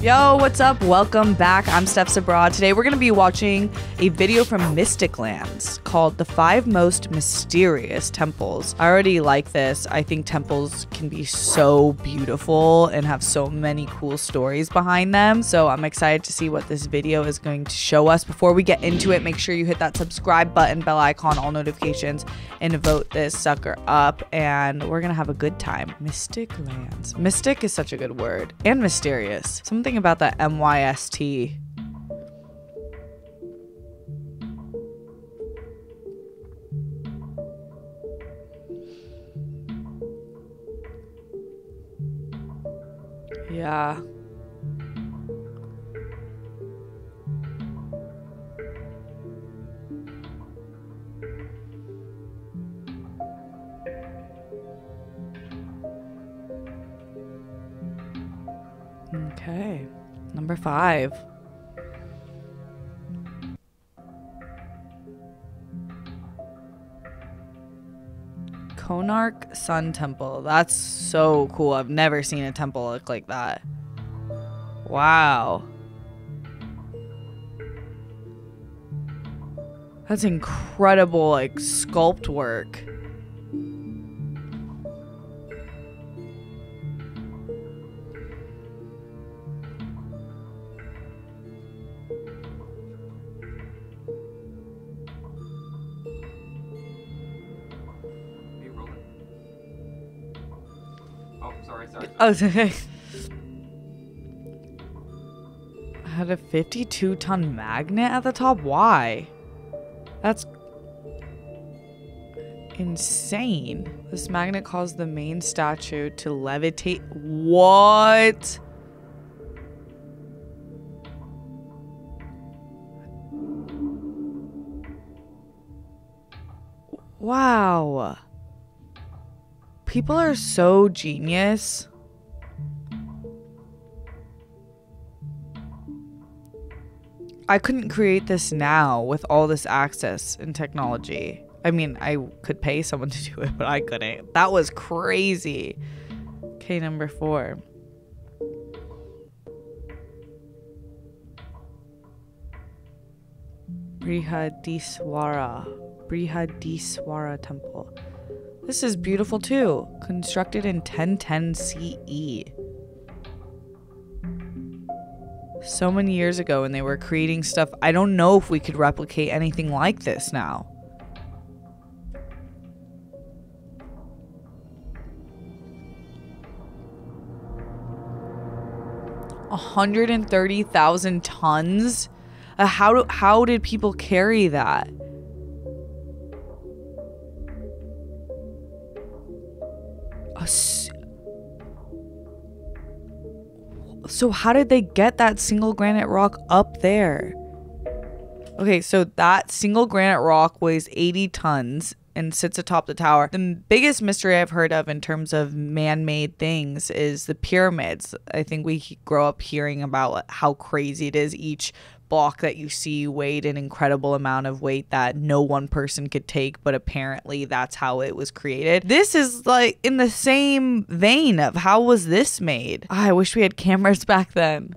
Yo, what's up? Welcome back. I'm Steph Sabraw. Today we're going to be watching a video from Mystic Lands called The Five Most Mysterious Temples. I already like this. I think temples can be so beautiful and have so many cool stories behind them. So I'm excited to see what this video is going to show us. Before we get into it, make sure you hit that subscribe button, bell icon, all notifications, and vote this sucker up. And we're going to have a good time. Mystic Lands. Mystic is such a good word. And mysterious. Something about that MYST. Yeah. Number five. Konark Sun Temple. That's so cool. I've never seen a temple look like that. Wow. That's incredible, like, sculpt work. Oh, okay. Had a 52 ton magnet at the top? Why? That's insane. This magnet caused the main statue to levitate. What? Wow. People are so genius. I couldn't create this now with all this access and technology. I mean, I could pay someone to do it, but I couldn't. That was crazy. Okay, number four. Brihadiswara. Brihadiswara Temple. This is beautiful too. Constructed in 1010 CE. So many years ago when they were creating stuff, I don't know if we could replicate anything like this now. Hundred and thirty thousand tons. Uh, how do, how did people carry that? So how did they get that single granite rock up there? Okay, so that single granite rock weighs 80 tons and sits atop the tower. The biggest mystery I've heard of in terms of man-made things is the pyramids. I think we grow up hearing about how crazy it is each block that you see weighed an incredible amount of weight that no one person could take, but apparently that's how it was created. This is like in the same vein of how was this made? Ah, I wish we had cameras back then.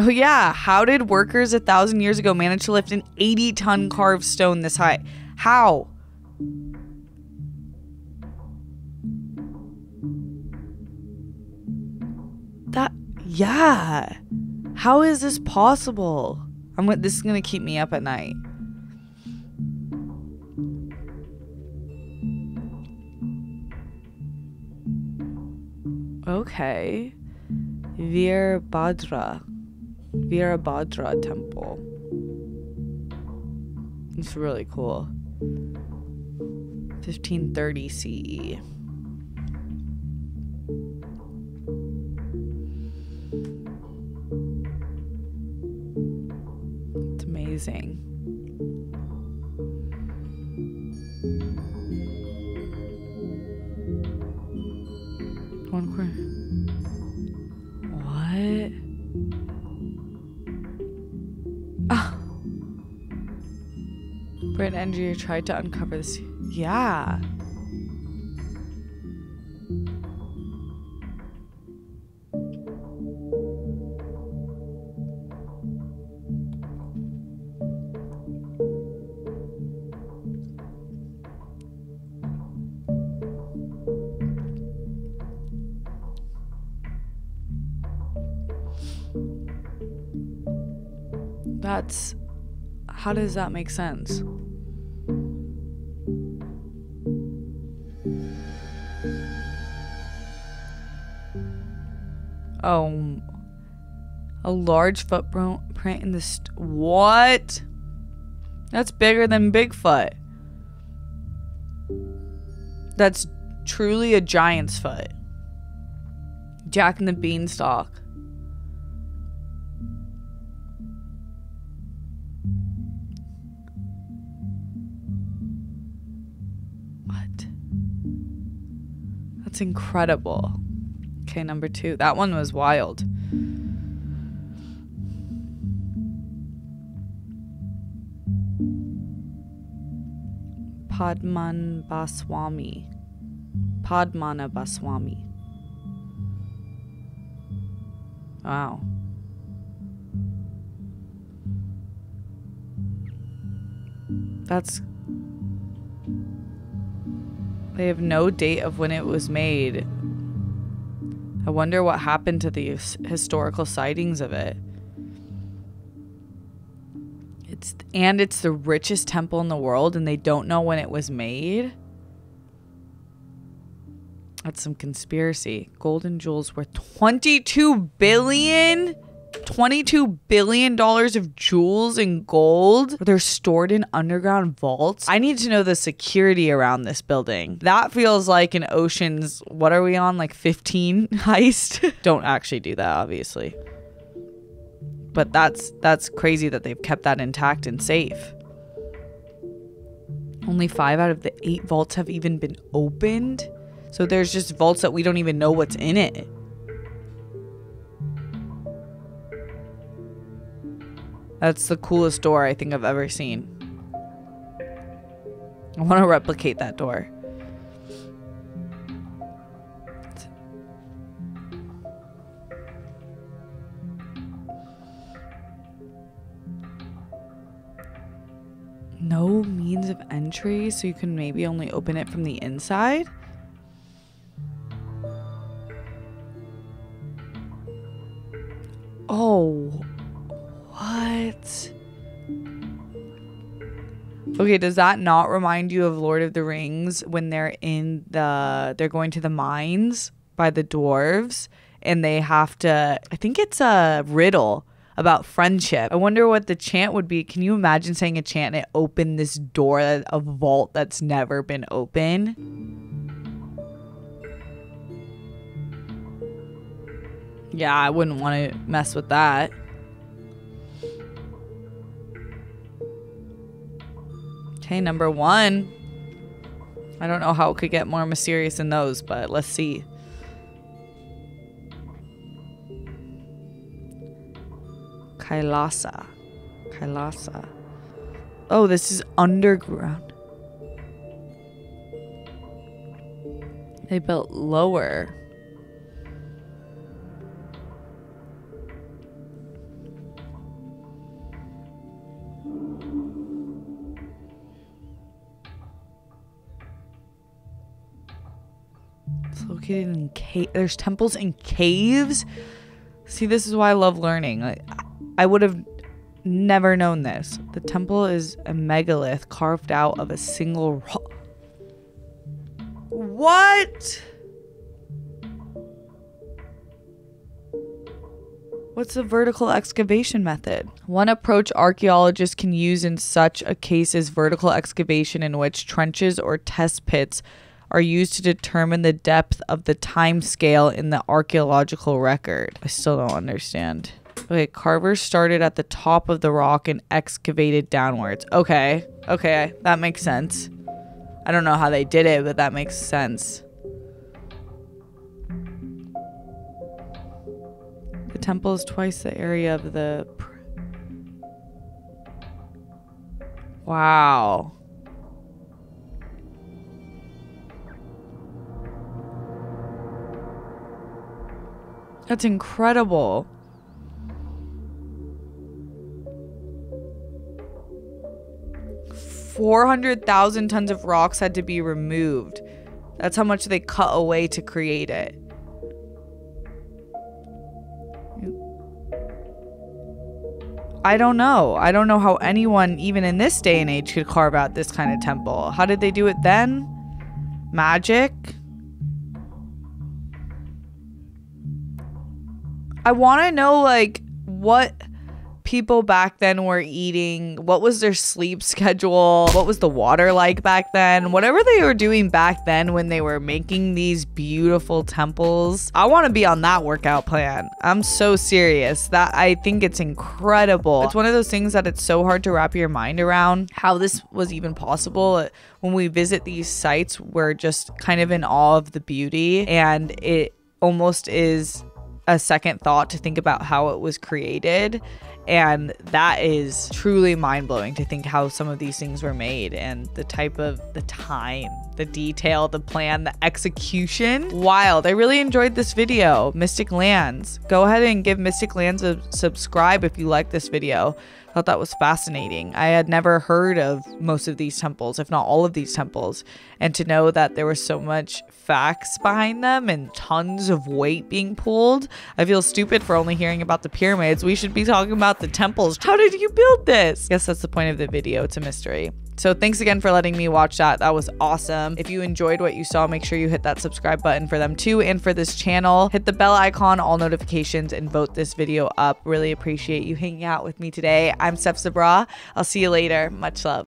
Oh yeah, how did workers a thousand years ago manage to lift an 80 ton carved stone this high? How? That yeah. How is this possible? I'm this is gonna keep me up at night. Okay. Veerbhadra. Veerbhadra Temple. It's really cool. 1530 CE. It's amazing. One corner. Andrea tried to uncover this. Yeah. That's. How does that make sense? Oh. A large footprint in the. St- what? That's bigger than Bigfoot. That's truly a giant's foot. Jack and the Beanstalk. What? That's incredible. Okay, number two. That one was wild. Padman Baswami. Padmana Baswami. Wow. That's. They have no date of when it was made. I wonder what happened to the historical sightings of it. It's and it's the richest temple in the world and they don't know when it was made. That's some conspiracy. Golden jewels worth 22 billion 22 billion dollars of jewels and gold. They're stored in underground vaults. I need to know the security around this building. That feels like an Ocean's what are we on like 15 heist? Don't actually do that obviously. But that's that's crazy that they've kept that intact and safe. Only 5 out of the 8 vaults have even been opened. So there's just vaults that we don't even know what's in it. That's the coolest door I think I've ever seen. I want to replicate that door. No means of entry, so you can maybe only open it from the inside? Oh, what? Okay, does that not remind you of Lord of the Rings when they're in the they're going to the mines by the dwarves and they have to I think it's a riddle about friendship. I wonder what the chant would be. Can you imagine saying a chant and it opened this door, a vault that's never been open? Yeah, I wouldn't want to mess with that. Okay, number one. I don't know how it could get more mysterious than those, but let's see. Kailasa. Kailasa. Oh, this is underground. They built lower. Located in cave. There's temples in caves. See, this is why I love learning. Like, I would have never known this. The temple is a megalith carved out of a single rock. What? What's the vertical excavation method? One approach archaeologists can use in such a case is vertical excavation, in which trenches or test pits are used to determine the depth of the time scale in the archaeological record. I still don't understand. Okay, carvers started at the top of the rock and excavated downwards. Okay, okay, that makes sense. I don't know how they did it, but that makes sense. The temple is twice the area of the. Wow. That's incredible. Four hundred thousand tons of rocks had to be removed. That's how much they cut away to create it. I don't know. I don't know how anyone, even in this day and age, could carve out this kind of temple. How did they do it then? Magic? I want to know, like, what people back then were eating. What was their sleep schedule? What was the water like back then? Whatever they were doing back then when they were making these beautiful temples. I want to be on that workout plan. I'm so serious. That I think it's incredible. It's one of those things that it's so hard to wrap your mind around how this was even possible. Uh, when we visit these sites, we're just kind of in awe of the beauty and it almost is a second thought to think about how it was created. And that is truly mind blowing to think how some of these things were made and the type of the time, the detail, the plan, the execution. Wild. I really enjoyed this video. Mystic Lands. Go ahead and give Mystic Lands a subscribe if you like this video. I thought that was fascinating. I had never heard of most of these temples, if not all of these temples. And to know that there was so much facts behind them and tons of weight being pulled. I feel stupid for only hearing about the pyramids. We should be talking about the temples. How did you build this? I Guess that's the point of the video. It's a mystery. So thanks again for letting me watch that. That was awesome. If you enjoyed what you saw, make sure you hit that subscribe button for them too and for this channel. Hit the bell icon, all notifications, and vote this video up. Really appreciate you hanging out with me today. I'm Steph Sabraw. I'll see you later. Much love.